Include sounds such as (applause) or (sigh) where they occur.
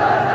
Yeah. (laughs)